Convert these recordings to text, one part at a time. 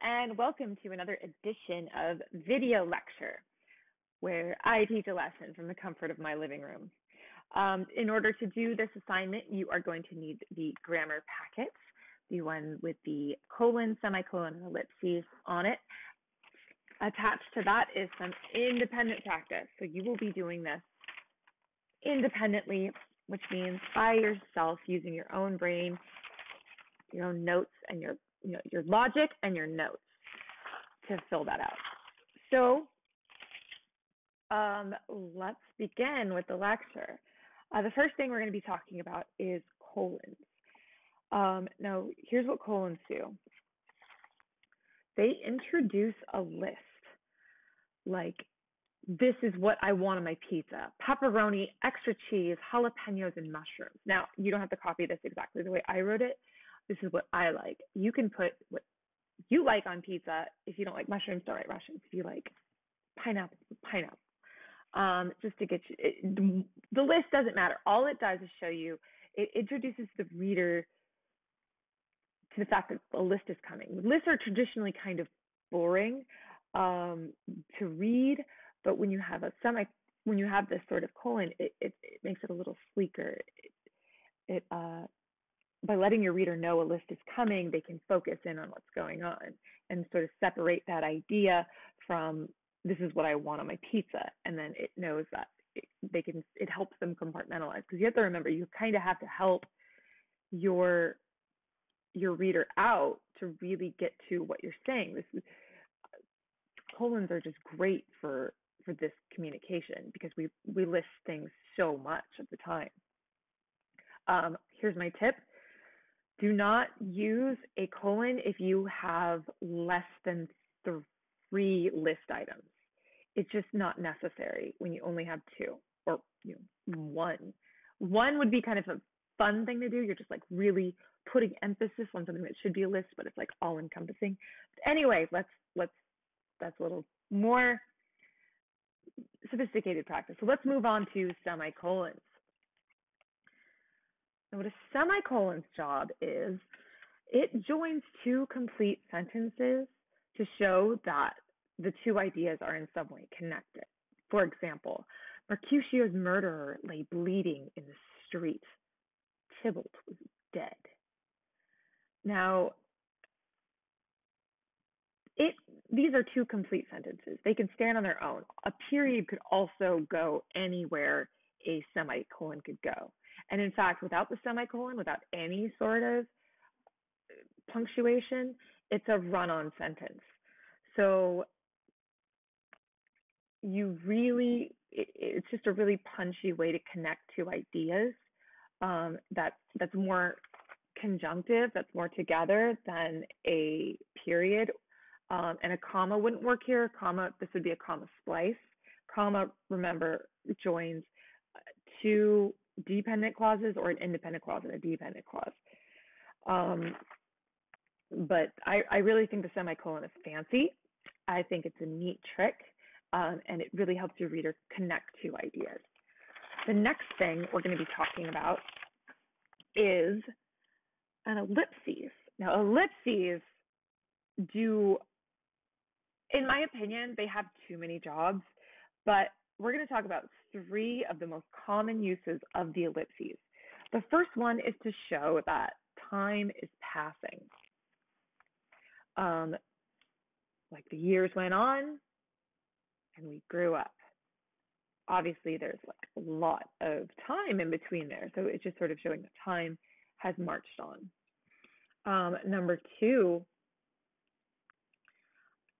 And welcome to another edition of Video Lecture, where I teach a lesson from the comfort of my living room. Um, in order to do this assignment, you are going to need the grammar packets, the one with the colon, semicolon, and ellipses on it. Attached to that is some independent practice. So you will be doing this independently, which means by yourself using your own brain, your own notes, and your you know, your logic and your notes to fill that out. So um, let's begin with the lecture. Uh, the first thing we're going to be talking about is colons. Um, now, here's what colons do. They introduce a list, like this is what I want on my pizza: pepperoni, extra cheese, jalapenos, and mushrooms. Now, you don't have to copy this exactly the way I wrote it, this is what I like. You can put what you like on pizza. If you don't like mushrooms, don't write mushrooms. If you like pineapple, pineapple. Um, just to get you, it, the list doesn't matter. All it does is show you, it introduces the reader to the fact that a list is coming. Lists are traditionally kind of boring um, to read, but when you have a semi, when you have this sort of colon, it, it, it makes it a little sleeker. It, it uh, by letting your reader know a list is coming, they can focus in on what's going on and sort of separate that idea from this is what I want on my pizza. And then it knows that it, they can, it helps them compartmentalize because you have to remember you kind of have to help your your reader out to really get to what you're saying. This is, colons are just great for for this communication because we we list things so much of the time. Um, here's my tip do not use a colon if you have less than three list items. It's just not necessary when you only have two or you know, one. One would be kind of a fun thing to do. You're just like really putting emphasis on something that should be a list, but it's like all encompassing. Anyway, let's let's that's a little more sophisticated practice. So let's move on to semicolons. And what a semicolon's job is, it joins two complete sentences to show that the two ideas are in some way connected. For example, Mercutio's murderer lay bleeding in the street. Tybalt was dead. Now, it these are two complete sentences. They can stand on their own. A period could also go anywhere a semicolon could go. And in fact, without the semicolon, without any sort of punctuation, it's a run on sentence. So you really, it, it's just a really punchy way to connect two ideas um, that, that's more conjunctive, that's more together than a period. Um, and a comma wouldn't work here. Comma, this would be a comma splice. Comma, remember, joins two dependent clauses or an independent clause and a dependent clause. Um, but I, I really think the semicolon is fancy. I think it's a neat trick, um, and it really helps your reader connect two ideas. The next thing we're going to be talking about is an ellipses. Now, ellipses do, in my opinion, they have too many jobs, but we're going to talk about three of the most common uses of the ellipses. The first one is to show that time is passing. Um, like the years went on and we grew up. Obviously, there's like a lot of time in between there. So it's just sort of showing that time has marched on. Um, number two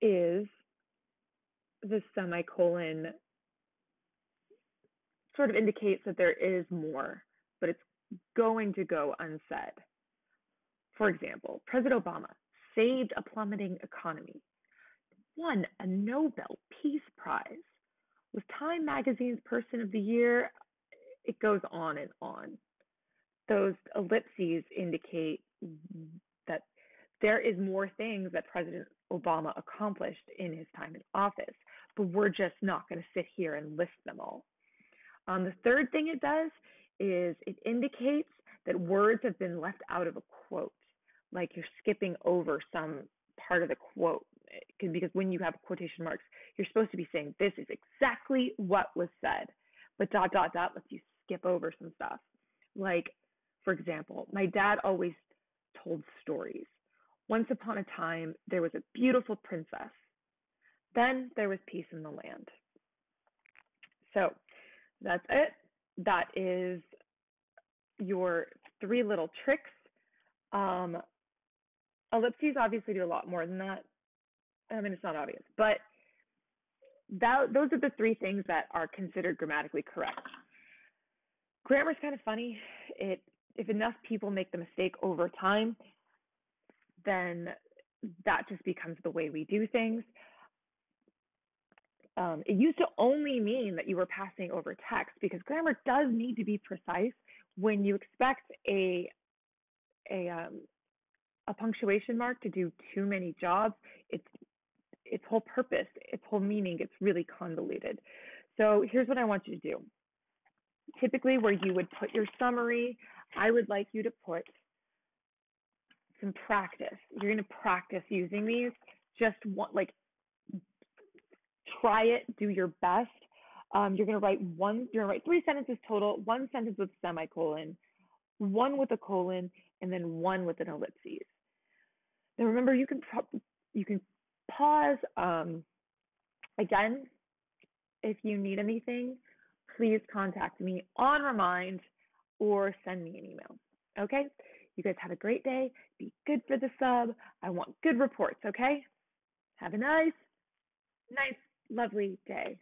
is the semicolon sort of indicates that there is more, but it's going to go unsaid. For example, President Obama saved a plummeting economy, won a Nobel Peace Prize, was Time Magazine's Person of the Year. It goes on and on. Those ellipses indicate that there is more things that President Obama accomplished in his time in office, but we're just not going to sit here and list them all. Um, the third thing it does is it indicates that words have been left out of a quote, like you're skipping over some part of the quote because when you have quotation marks, you're supposed to be saying this is exactly what was said, but dot dot dot lets you skip over some stuff. Like, for example, my dad always told stories. Once upon a time, there was a beautiful princess. Then there was peace in the land. So that's it. That is your three little tricks. Um, ellipses obviously do a lot more than that. I mean, it's not obvious, but that those are the three things that are considered grammatically correct. Grammar is kind of funny. It if enough people make the mistake over time, then that just becomes the way we do things. Um, it used to only mean that you were passing over text because grammar does need to be precise when you expect a a um, a punctuation mark to do too many jobs. It's its whole purpose, its whole meaning gets really convoluted. So here's what I want you to do. Typically, where you would put your summary, I would like you to put some practice. You're going to practice using these. Just want like try it, do your best. Um, you're going to write one. You're going to write three sentences total. One sentence with semicolon, one with a colon, and then one with an ellipses. Now remember, you can you can pause. Um, again, if you need anything, please contact me on Remind or send me an email. Okay? You guys have a great day. Be good for the sub. I want good reports, okay? Have a nice, nice, lovely day.